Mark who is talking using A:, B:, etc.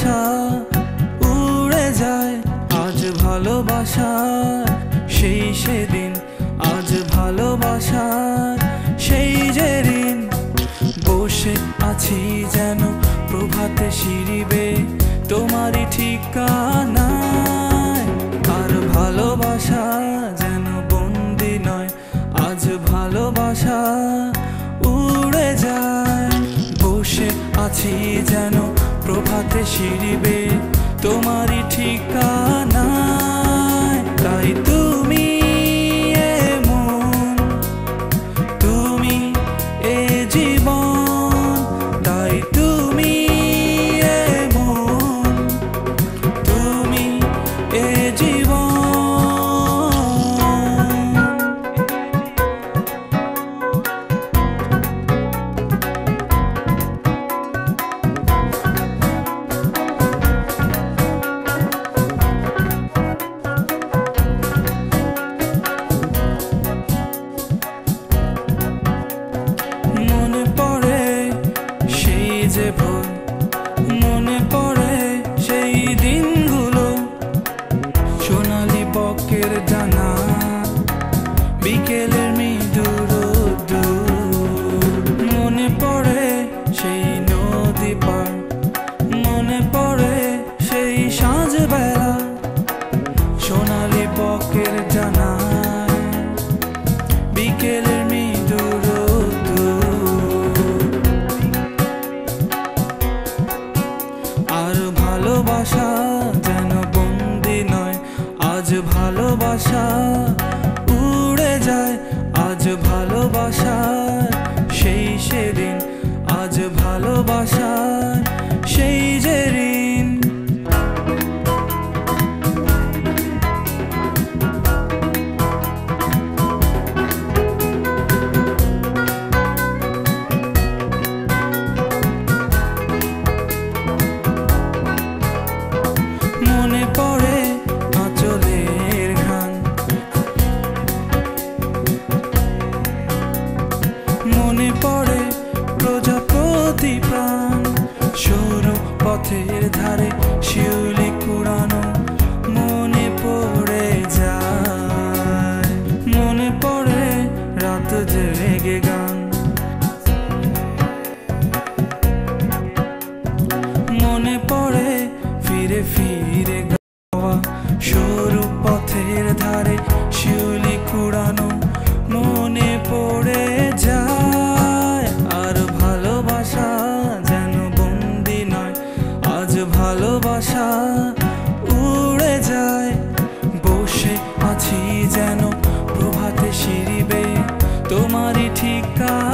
A: ভালোবাসা উড়ে যায়, আজ ভালোবাসা, সেই সেদিন, আজ ভালোবাসা, সেই যে দিন। বসে আছি যেন প্রভাতে শিরিবে, তোমারই ঠিকানায়। আর ভালোবাসা যেন বন্দি নয়, আজ ভালোবাসা উড়ে যায়। বসে আছি যেন প্রভাতে শিরিবে তোমারই ঠিকানায় বিকেলের মৃদু রোদ্দু, মনে পড়ে সেই নদী পার, মনে পড়ে সেই সাঁঝ বেলা সোনালি বকের জানায়। বিকেলের মৃদু রোদ্দু। আর ভালোবাসা যেন বন্দি নয়, আজ ভালোবাসা প্রতি সরু পথের ধারে শিউলি কুড়ানো মনে পড়ে যায়। মনে পড়ে রাত জেগে গান। মনে পড়ে ফিরে ফিরে ভালোবাসা উড়ে যায়। বসে আছি যেন প্রভাতে সিঁড়িবে তোমারই ঠিকা